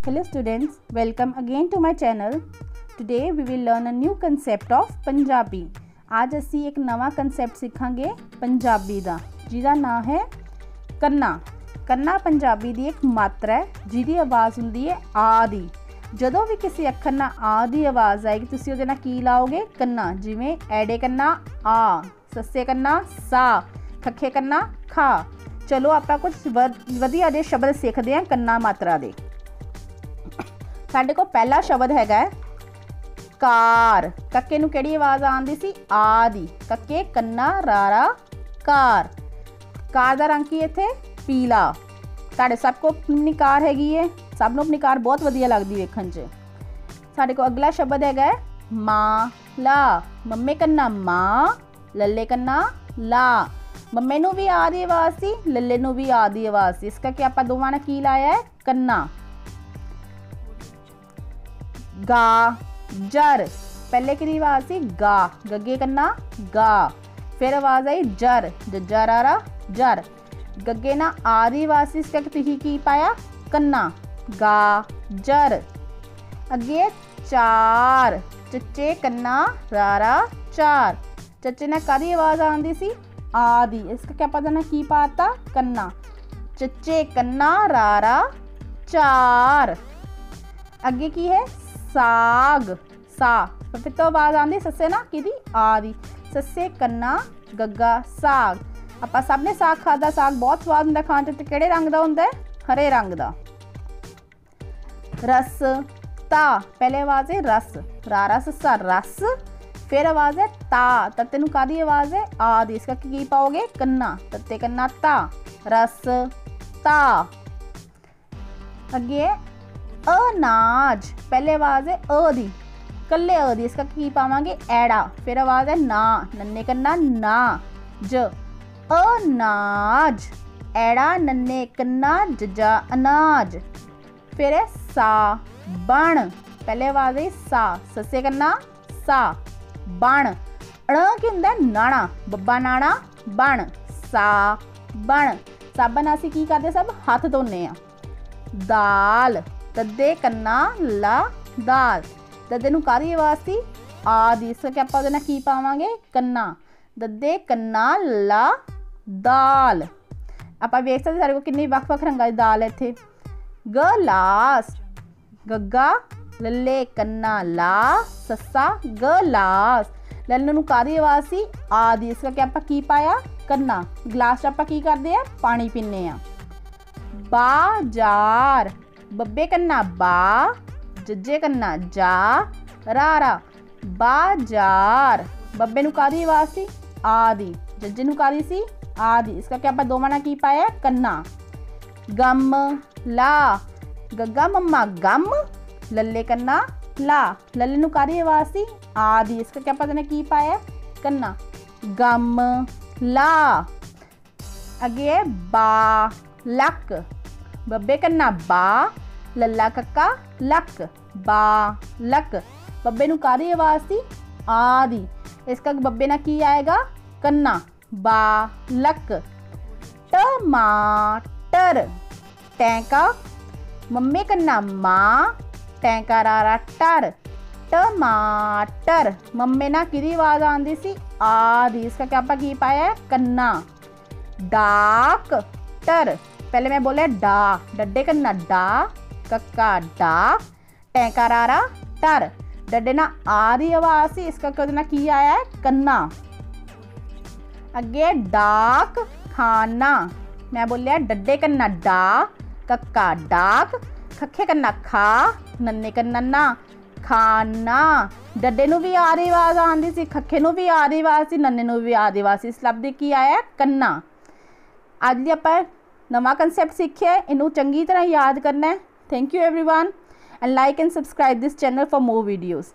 Hello students, welcome again to my channel. Today we will learn a new concept of Punjabi. ਅੱਜ ਅਸੀਂ ਇੱਕ ਨਵਾਂ concept ਸਿੱਖਾਂਗੇ ਪੰਜਾਬੀ ਦਾ ਜਿਹਦਾ ਨਾਮ ਹੈ ਕੰਨਾ ਕੰਨਾ ਪੰਜਾਬੀ ਦੀ ਇੱਕ ਮਾਤਰਾ ਹੈ ਜਿਹਦੀ ਆਵਾਜ਼ ਹੁੰਦੀ ਹੈ ਆ ਦੀ ਜਦੋਂ ਵੀ ਕਿਸੇ ਅੱਖਰ ਨਾਲ ਆ ਦੀ ਆਵਾਜ਼ ਆਏਗੀ ਤੁਸੀਂ ਉਹਦੇ ਨਾਲ ਕੀ ਲਾਓਗੇ ਕੰਨਾ ਜਿਵੇਂ ਐੜੇ ਕੰਨਾ ਆ ਸੱਸੇ ਕੰਨਾ ਸਾ ਖੱਖੇ ਕੰਨਾ ਖਾ ਚਲੋ ਆਪਾਂ ਕੁਝ ਵਧੀਆ ਜਿਹੇ ਸ਼ਬਦ ਸਿੱਖਦੇ ਹਾਂ ਕੰਨਾ ਮਾਤਰਾ ਦੇ ਸਾਡੇ ਕੋਲ ਪਹਿਲਾ ਸ਼ਬਦ ਹੈਗਾ ਕਾਰ। ਕੱਕੇ ਨੂੰ ਕਿਹੜੀ ਆਵਾਜ਼ ਆਉਂਦੀ ਸੀ? ਆ ਦੀ। ਕੱਕੇ, ਕੰਨਾ, ਰਾਰਾ, ਕਾਰ। ਕਾਰ ਦਾ ਰੰਗ ਕੀ ਇੱਥੇ? ਪੀਲਾ। ਤੁਹਾਡੇ ਸਭ ਕੋ ਆਪਣੀ ਕਾਰ ਹੈਗੀ ਹੈ ਸਭ ਨੂੰ ਆਪਣੀ ਕਾਰ ਬਹੁਤ ਵਧੀਆ ਲੱਗਦੀ ਵੇਖਣ 'ਚ। ਸਾਡੇ ਕੋ ਅਗਲਾ ਸ਼ਬਦ ਹੈਗਾ ਮਾਂ ਲਾ ਮੰਮੇ ਕੰਨਾ, ਮਾਂ। ਲੱਲੇ ਕੰਨਾ, ਲਾ। ਮੰਮੇ ਨੂੰ ਵੀ ਆ ਦੀ ਆਵਾਜ਼ ਸੀ, ਲੱਲੇ ਨੂੰ ਵੀ ਆ ਦੀ ਆਵਾਜ਼ ਸੀ। ਇਸ ਕਰਕੇ ਆਪਾਂ ਦੋਵਾਂ ਨੇ ਕੀ ਲਾਇਆ ਹੈ? ਕੰਨਾ। गा, जर। पहले कि आवाज़ थी गा गगे करना गा। फिर आवाज़ आई जर जर आ रहा जर। गगे ना आ रही आवाज़ इसका तुही की पाया? कन्ना, गा, जर। अगे चार चचे कन्ना, रारा, चार। चचे ने कदी आवाज़ आती सी? आदि इसका क्या पता ना की पाता? कन्ना। चचे कन्ना, रारा, चार। अगे की है? ਹੈ ਸਾਗ ਸਾ ਫਿਰ ਤੋਂ ਆਵਾਜ਼ ਆਉਂਦੀ ਸੱਸੇ ਨਾ ਕਿਦੀ ਆ ਦੀ ਸੱਸੇ ਕੰਨਾ ਗੱਗਾ ਸਾਗ ਆਪਾਂ ਸਭ ਨੇ ਸਾਗ ਖਾਦਾ ਸਾਗ ਬਹੁਤ ਸਵਾਦ ਹੁੰਦਾ ਖਾਣ ਤੇ ਕਿਹੜੇ ਰੰਗ ਦਾ ਹੁੰਦਾ ਹੈ ਹਰੇ ਰੰਗ ਦਾ ਰਸ ਤਾ ਪਹਿਲੇ ਆਵਾਜ਼ ਹੈ ਰਸ ਰਾ ਰਸ ਸਾ ਰਸ ਫਿਰ ਆਵਾਜ਼ ਹੈ ਤਾ ਤੱਤੇ ਨੂੰ ਕਾਦੀ ਆਵਾਜ਼ ਹੈ ਆ ਦੀ ਇਸ ਕਰਕੇ ਕੀ ਪਾਓਗੇ ਕੰਨਾ ਤੱਤੇ ਕੰਨਾ ਤਾ ਰਸ अनाज। पहले आवाज़ है अ दी। कल्ले अ दी। इसका की पावांगे? ऐड़ा। फिर आवाज़ है ना। नन्ने कन्ना ना ज। अनाज। एड़ा नन्ने कन्ना जा अनाज। फिर है सा। बण। पहले आवाज़ है सा। ससे कन्ना सा। बण। अण केह् होंदा नाणा। बब्बा नाणा, बण। सा। बण। साबन अस की करदे सब? हाथ धोने आं दाल। ਤੱਦੇ ਕੰਨਾ ਲਾ ਦਾਲ। ਤੱਦੇ ਨੂੰ ਕਾਦੀ ਆਵਾਜ਼ ਸੀ ਆ ਦੀ। ਇਸ ਕਰਕੇ ਆਪਾਂ ਉਹਦੇ ਨਾਲ ਕੀ ਪਾਵਾਂਗੇ? ਕੰਨਾ। ਦੱਦੇ ਕੰਨਾ ਲਾ ਦਾਲ। ਆਪਾਂ ਵੇਖ ਸਕਦੇ ਸਾਡੇ ਕੋਲ ਕਿੰਨੀ ਵੱਖ-ਵੱਖ ਰੰਗਾਂ ਦੀ ਦਾਲ ਹੈ ਇੱਥੇ। ਗਲਾਸ ਗੱਗਾ, ਲੱਲੇ, ਕੰਨਾ ਲਾ, ਸੱਸਾ ਗਲਾਸ ਲੱਲੇ ਨੂੰ ਕਾਦੀ ਆਵਾਜ਼ ਸੀ ਆ ਦੀ। ਇਸ ਕਰਕੇ ਆਪਾਂ ਕੀ ਪਾਇਆ? ਕੰਨਾ। ਗਲਾਸ ਆਪਾਂ ਕੀ ਕਰਦੇ ਆ ਪਾਣੀ ਪੀਨੇ ਆ ਬਾਜ਼ਾਰ। ਬੱਬੇ ਕੰਨਾ ਬਾ ਜੱਜੇ ਕੰਨਾ ਜਾ ਰਾਰਾ ਬਾਜ਼ਾਰ ਬੱਬੇ ਨੂੰ ਕਾਦੀ ਆਵਾਜ਼ ਸੀ ਆ ਦੀ ਜੱਜੇ ਨੂੰ ਕਾਦੀ ਸੀ ਆ ਦੀ ਇਸ ਕਰਕੇ ਆਪਾਂ ਦੋਵਾਂ ਨਾਲ ਕੀ ਪਾਇਆ ਕੰਨਾ ਗਮ ਲਾ ਗੱਗਾ ਮੰਮਾ ਗਮ ਲੱਲੇ ਕੰਨਾ ਲਾ ਲੱਲੇ ਨੂੰ ਕਾਦੀ ਆਵਾਜ਼ ਸੀ ਆ ਦੀ ਇਸ ਕਰਕੇ ਆਪਾਂ ਨੇ ਕੀ ਪਾਇਆ ਕੰਨਾ ਗਮ ਲਾ ਅੱਗੇ ਬਾ ਲੱਕ बब्बे करना बा, लल्ला कक्का, लक, बा, लक। बब्बे नु कारी आवाज़ थी आदि इसका बब्बे ना की आएगा? कन्ना, बा, लक। टमाटर। टैंका। मम्मी कन्ना माँ, टैंका रारा टर। टमाटर। मम्मे ना किरी आवाज़ आंदी सी? आदि इसका क्या पा की पाया है? कन्ना। डाक। टर। ਡਾਕ ਟਰ ਪਹਿਲੇ ਮੈਂ ਬੋਲਿਆ ਡਾ ਡੱਡੇ ਕੰਨਾ ਡਾ ਕੱਕਾ ਡਾ ਟੈਂਕਾ ਰਾਰਾ ਟਰ ਡੱਡੇ ਨਾਲ ਆ ਦੀ ਆਵਾਜ਼ ਸੀ ਇਸ ਕਰਕੇ ਉਹਦੇ ਨਾਲ ਕੀ ਆਇਆ ਹੈ ਕੰਨਾ ਅੱਗੇ ਡਾਕ ਖਾਨਾ ਮੈਂ ਬੋਲਿਆ ਡੱਡੇ ਕੰਨਾ ਡਾ ਕੱਕਾ ਡਾਕ ਖੱਖੇ ਕੰਨਾ ਖਾ ਨੰਨੇ ਕੰਨਾ ਨਾ ਖਾਨਾ ਡੱਡੇ ਨੂੰ ਵੀ ਆ ਦੀ ਆਵਾਜ਼ ਆਉਂਦੀ ਸੀ ਖੱਖੇ ਨੂੰ ਵੀ ਆ ਦੀ ਆਵਾਜ਼ ਸੀ ਨੰਨੇ ਨੂੰ ਵੀ ਆ ਦੀ ਆਵਾਜ਼ ਸੀ ਇਸ ਲਫ਼ਜ਼ ਦੀ ਕੀ ਆਇਆ ਕੰਨਾ ਅੱਜ ਲਈ ਆਪਾਂ नवा कंसैप्ट सीखे इनू चंकी तरह याद करना है। Thank you everyone and like and subscribe this channel for more videos